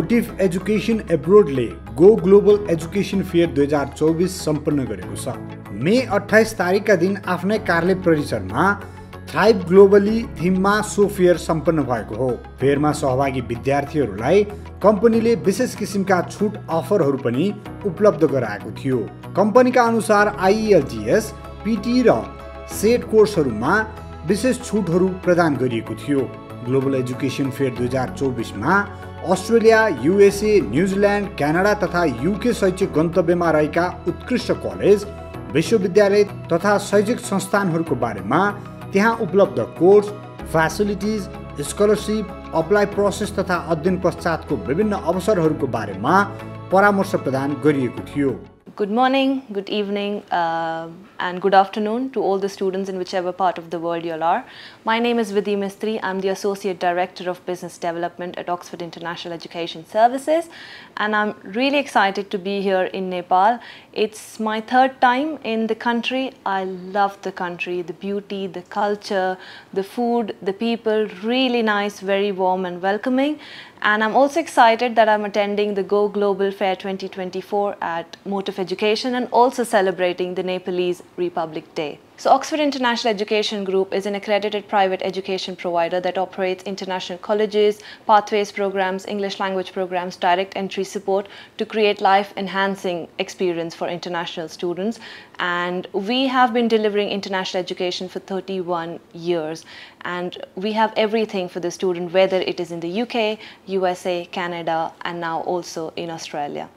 Motive education एब्रोडले go global education fair दुई हजार चौबिस सम्पन्न गरेको छ। मे अठाइस तारिकका दिन आफ्नै कार्य परिसरमा थ्राइभ ग्लोबली थिममा सो फेयर सम्पन्न भएको हो। फेयरमा सहभागी विद्यार्थीहरूलाई कम्पनीले विशेष किसिमका छुट अफरहरू पनि उपलब्ध गराएको थियो। कम्पनीका अनुसार आइएलजिएस पिटी र सेट कोर्सहरूमा विशेष छुटहरू प्रदान गरिएको थियो। ग्लोबल एजुकेसन फेयर दुई हजार चौबिसमा Australia USA New Zealand Canada तथा युके शैक्षिक गन्तव्यमा रहेका उत्कृष्ट कलेज विश्वविद्यालय तथा शैक्षिक संस्थानहरूको बारेमा त्यहाँ उपलब्ध course facilities scholarship apply process तथा अध्ययन पश्चातको विभिन्न अवसरहरूको बारेमा परामर्श प्रदान गरिएको थियो। Good morning, good evening, uh, and good afternoon to all the students in whichever part of the world you all are. My name is Vidhi Mistry. I'm the Associate Director of Business Development at Oxford International Education Services, and I'm really excited to be here in Nepal. It's my third time in the country. I love the country, the beauty, the culture, the food, the people, really nice, very warm and welcoming. And I'm also excited that I'm attending the Go Global Fair 2024 at Motive Education and also celebrating the Nepalese Republic Day. So Oxford International Education Group is an accredited private education provider that operates international colleges, pathways programs, English language programs, direct entry support to create life enhancing experience for international students. And we have been delivering international education for 31 years. And we have everything for the student, whether it is in the UK, USA, Canada, and now also in Australia.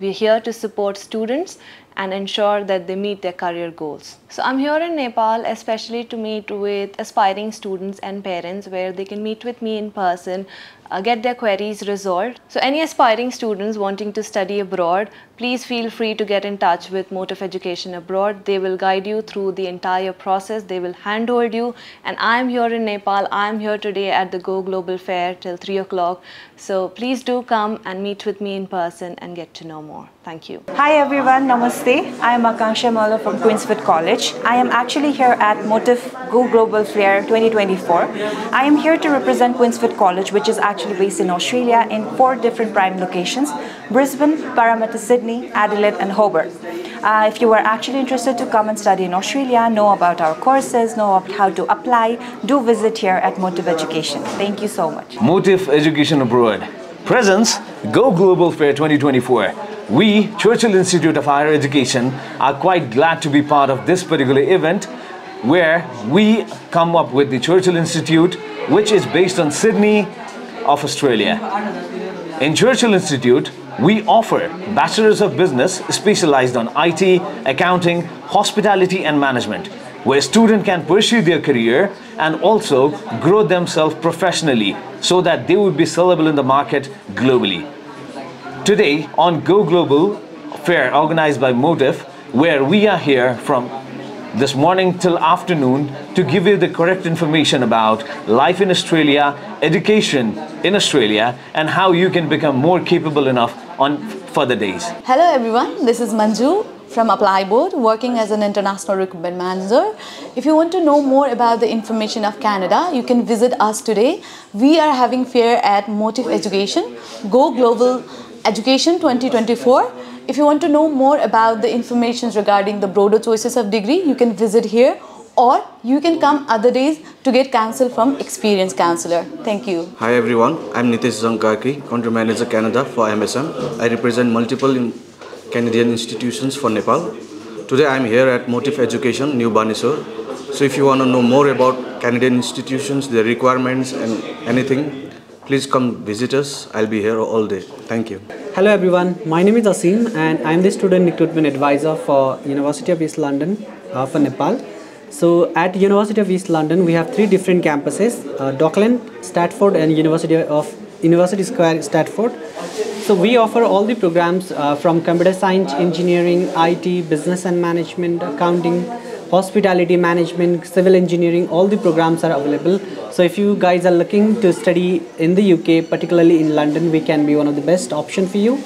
We're here to support students and ensure that they meet their career goals. So I'm here in Nepal especially to meet with aspiring students and parents where they can meet with me in person, uh, get their queries resolved. So any aspiring students wanting to study abroad, please feel free to get in touch with Motive Education Abroad. They will guide you through the entire process. They will handhold you. And I'm here in Nepal. I'm here today at the Go Global Fair till 3 o'clock. So please do come and meet with me in person and get to know more. Thank you. Hi everyone, Namaste. I am Akanksha Mala from Queensford College. I am actually here at Motive Go Global Fair 2024. I am here to represent Queensford College, which is actually based in Australia in four different prime locations, Brisbane, Parramatta, Sydney, Adelaide and Hobart. Uh, if you are actually interested to come and study in Australia, know about our courses, know about how to apply, do visit here at Motive Education. Thank you so much. Motive Education Abroad. Presence Go Global Fair 2024. We, Churchill Institute of Higher Education, are quite glad to be part of this particular event where we come up with the Churchill Institute, which is based on Sydney of Australia. In Churchill Institute, we offer Bachelors of Business specialized on IT, accounting, hospitality and management, where a student can pursue their career and also grow themselves professionally so that they would be sellable in the market globally. Today on Go Global Fair organized by Motive, where we are here from this morning till afternoon to give you the correct information about life in Australia, education in Australia, and how you can become more capable enough on further days. Hello everyone, this is Manju from Apply Board working as an international recruitment manager. If you want to know more about the information of Canada, you can visit us today. We are having fair at Motive Education, Go Global Education 2024. If you want to know more about the information regarding the broader choices of degree, you can visit here or you can come other days to get counsel from experienced counselor. Thank you. Hi everyone, I'm Nitesh Zankarki, Country Manager Canada for MSM. I represent multiple in Canadian institutions for Nepal. Today I'm here at Motive Education, New Baneswar. So if you want to know more about Canadian institutions, their requirements and anything, please come visit us. I'll be here all day. Thank you. Hello everyone, my name is Asim and I'm the student recruitment advisor for University of East London uh, for Nepal. So at University of East London we have three different campuses, uh, Dockland, Stratford and University of University Square, Stratford. So we offer all the programs uh, from computer science, engineering, IT, business and management, accounting, hospitality management, civil engineering, all the programs are available. So if you guys are looking to study in the UK, particularly in London, we can be one of the best option for you.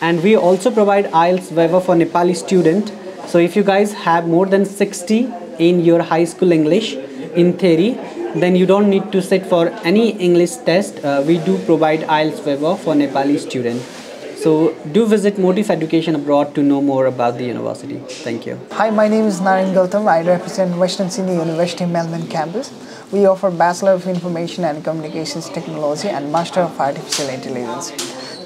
And we also provide IELTS waiver for Nepali student. So if you guys have more than 60 in your high school English in theory, then you don't need to sit for any English test. Uh, we do provide IELTS waiver for Nepali student. So do visit Motive Education Abroad to know more about the university. Thank you. Hi, my name is Naren Gautam. I represent Western Sydney University Melbourne campus. We offer Bachelor of Information and Communications Technology and Master of Artificial Intelligence.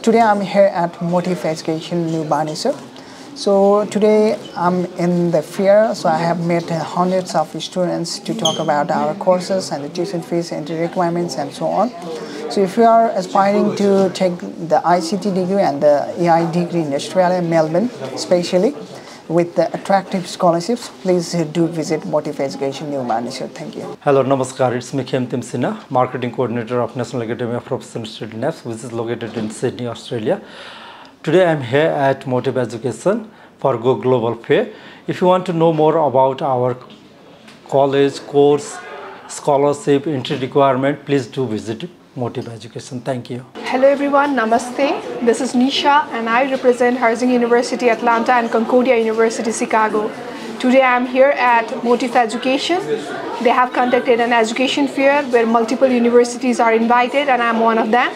Today I'm here at Motive Education New Baneswar. So today I'm in the fair, so I have met hundreds of students to talk about our courses and the tuition fees, and the requirements and so on. So if you are aspiring to take the ICT degree and the AI degree in Australia, Melbourne especially, with the attractive scholarships, please do visit Motive Education New Baneswar. Thank you. Hello, Namaskar. It's me, Khem Timsina, Marketing Coordinator of National Academy of Professional Studies, which is located in Sydney, Australia. Today I'm here at Motive Education for Go Global Fair. If you want to know more about our college course, scholarship, entry requirement, please do visit Motive Education. Thank you. Hello everyone, Namaste. This is Nisha and I represent Herzing University Atlanta and Concordia University Chicago. Today I am here at Motive Education. They have conducted an education fair where multiple universities are invited and I am one of them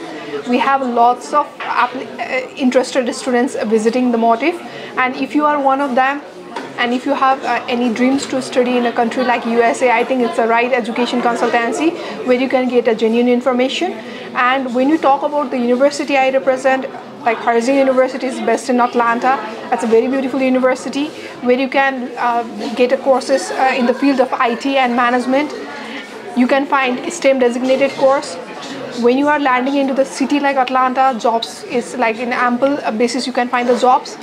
we have lots of uh, interested students visiting the motive and if you are one of them and if you have uh, any dreams to study in a country like USA, I think it's a right education consultancy where you can get a genuine information. And when you talk about the university I represent, like Herzing University is based in Atlanta. That's a very beautiful university where you can uh, get a courses uh, in the field of IT and management. You can find STEM designated course when you are landing into the city like Atlanta, jobs is like in ample basis you can find the jobs.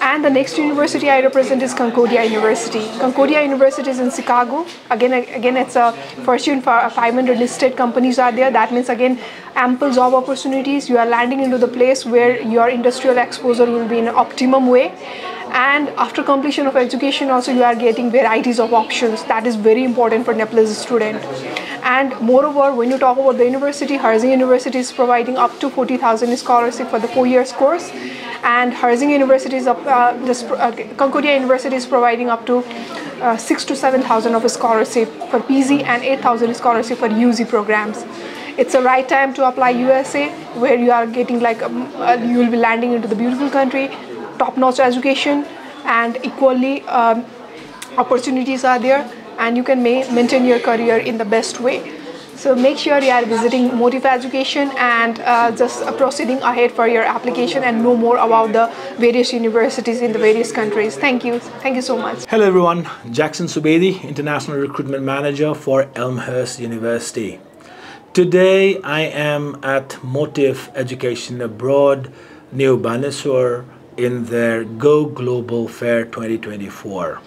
And the next university I represent is Concordia University. Concordia University is in Chicago. Again, again, it's a Fortune uh, 500 listed companies are there. That means again, ample job opportunities. You are landing into the place where your industrial exposure will be in an optimum way and after completion of education also you are getting varieties of options that is very important for Nepalese student and moreover when you talk about the university Herzing University is providing up to 40,000 scholarship for the four years course and Herzing University is up, uh, this, uh, Concordia University is providing up to uh, six to seven thousand of scholarship for PG and eight thousand scholarship for UG programs. It's a right time to apply USA, where you are getting like um, uh, you will be landing into the beautiful country, top-notch education and equally um, opportunities are there and you can ma maintain your career in the best way. So make sure you are visiting Motive Education and uh, just uh, proceeding ahead for your application and know more about the various universities in the various countries. Thank you. Thank you so much. Hello everyone. Jackson Subedi, International Recruitment Manager for Elmhurst University. Today I am at Motive Education Abroad, New Baneswar, in their Go Global Fair 2024.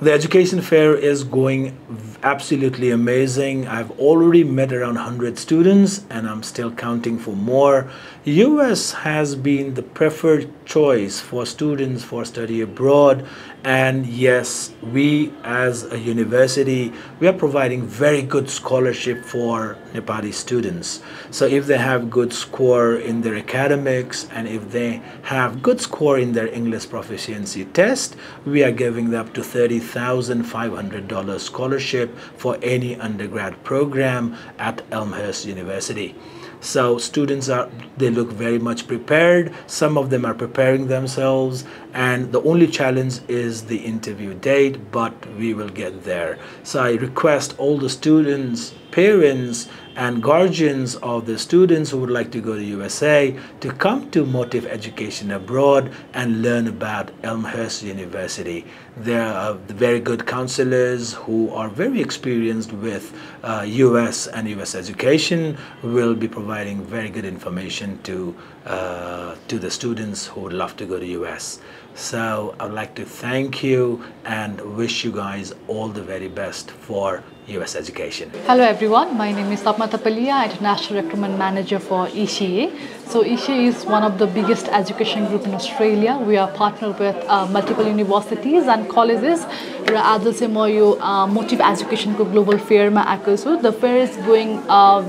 The education fair is going absolutely amazing. I've already met around 100 students and I'm still counting for more. US has been the preferred choice for students for study abroad and yes we as a university we are providing very good scholarship for Nepali students so if they have good score in their academics and if they have good score in their English proficiency test we are giving them up to $30,500 scholarship for any undergrad program at Elmhurst University. So students are they look very much prepared. Some of them are preparing themselves. And the only challenge is the interview date but we will get there. So i request all the students parents and guardians of the students who would like to go to USA to come to Motive Education Abroad and learn about Elmhurst University. There are very good counselors who are very experienced with uh, US and US education will be providing very good information to, uh, to the students who would love to go to US. So I'd like to thank you and wish you guys all the very best for US education. Hello everyone, my name is Sapna Tapalia, International Recruitment Manager for ECA. So ECA is one of the biggest education group in Australia. We are partnered with uh, multiple universities and colleges र आज चाहिँ म यो motive एजुकेसनको global फेयरमा आएको छु the fair is going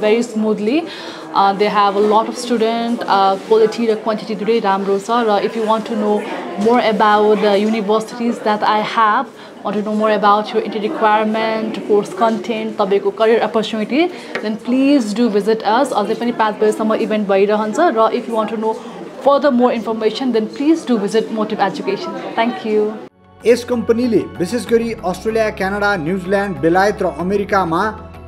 very smoothly they have a lot of student quality raw quantity दुइटै राम्रो छ र if you want to know more about the universities that I have want to know more about you entry requirement course content तपाईँको career opportunity then please do visit us अझै पनि पाँच बजीसम्म event भइरहन्छ र if you want to know further more information then please do visit Motive education thank you yes कम्पनीले विशेष गरी Australia Canada New Zealand बेलायत र अमेरिकामा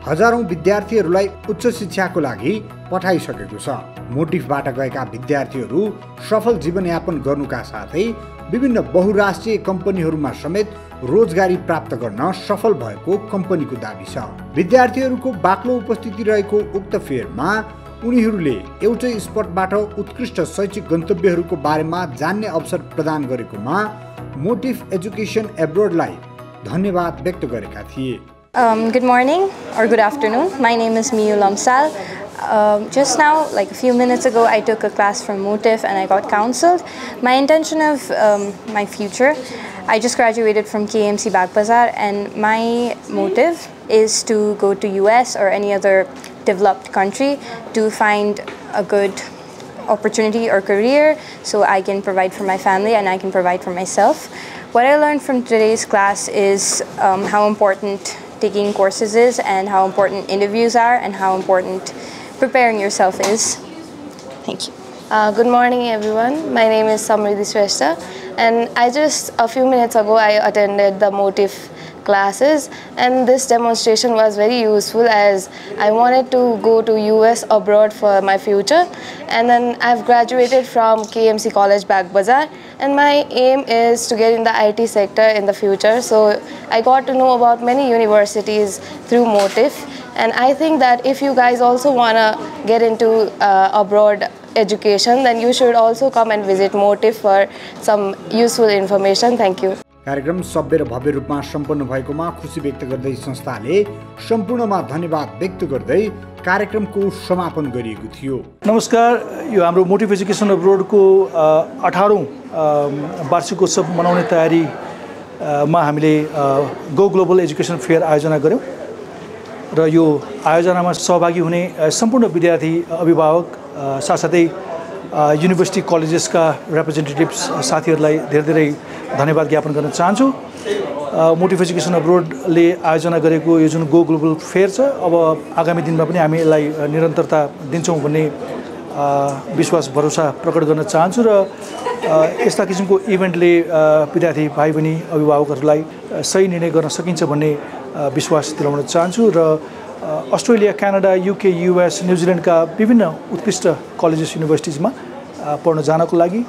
हजारौँ विद्यार्थीहरूलाई उच्च शिक्षाको लागि पठाइसकेको छ। मोटिभबाट गएका विद्यार्थीहरू सफल जीवनयापन गर्नुका साथै विभिन्न बहुराष्ट्रिय कम्पनीहरूमा समेत रोजगारी प्राप्त गर्न सफल भएको कम्पनीको दावी छ विद्यार्थीहरूको बाक्लो उपस्थिति रहेको उक्त फेयरमा उनीहरूले एउटै स्पटबाट उत्कृष्ट शैक्षिक गन्तव्यहरूको बारेमा जान्ने अवसर प्रदान गरेकोमा मोटिभ एजुकेसन एब्रोडलाई धन्यवाद व्यक्त गरेका थिए morning or good afternoon. My name is Miyu Lamsal. Um, just now, like a few minutes ago, I took a class from Motif and I got counseled. My intention of um, my future, I just graduated from KMC Bagbazar and my motive is to go to US or any other developed country to find a good opportunity or career so I can provide for my family and I can provide for myself. What I learned from today's class is um, how important taking courses is and how important interviews are and how important preparing yourself is. Thank you. Uh, good morning, everyone. My name is Samriddhi Shrestha, and I just a few minutes ago I attended the Motive classes, and this demonstration was very useful as I wanted to go to US abroad for my future, and then I've graduated from KMC College Bagbazar, and my aim is to get in the IT sector in the future. So I got to know about many universities through Motive, and I think that if you guys also wanna get into uh, abroad education, then you should also come and visit Motive for some useful information. Thank you. कार्यक्रम सभ्य र भव्य रूपमा सम्पन्न भएकोमा खुसी व्यक्त गर्दै संस्थाले सम्पूर्णमा धन्यवाद व्यक्त गर्दै कार्यक्रमको समापन गरिएको थियो नमस्कार यो हाम्रो मोटिभ एजुकेसन अब्रोडको अठारौँ वार्षिकोत्सव मनाउने तयारीमा हामीले गो ग्लोबल एजुकेसन फेयर आयोजना गऱ्यौँ र यो आयोजनामा सहभागी हुने सम्पूर्ण विद्यार्थी अभिभावक साथसाथै युनिभर्सिटी कलेजेसका रिप्रेजेन्टेटिभ्स साथीहरूलाई धेरै धेरै धन्यवाद ज्ञापन गर्न चाहन्छु। मोटिभ एजुकेसन अब्रोडले आयोजना गरेको यो जुन गो ग्लोबल फेयर छ अब आगामी दिनमा पनि हामी यसलाई निरन्तरता दिन्छौँ भन्ने विश्वास भरोसा प्रकट गर्न चाहन्छु र यस्ता किसिमको इभेन्टले विद्यार्थी भाइ बहिनी अभिभावकहरूलाई सही निर्णय गर्न सकिन्छ भन्ने विश्वास दिलाउन चाहन्छु र अस्ट्रेलिया क्यानाडा युके युएस न्युजिल्यान्डका विभिन्न उत्कृष्ट कलेजेस युनिभर्सिटिजमा पढ्न जानको लागि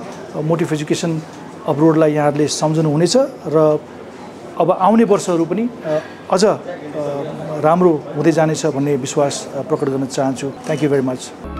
मोटिभ एजुकेसन अब्रोडलाई यहाँहरूले सम्झनुहुनेछ र अब आउने वर्षहरू पनि अझ राम्रो हुँदै जानेछ भन्ने विश्वास प्रकट गर्न चाहन्छु। Thank you very much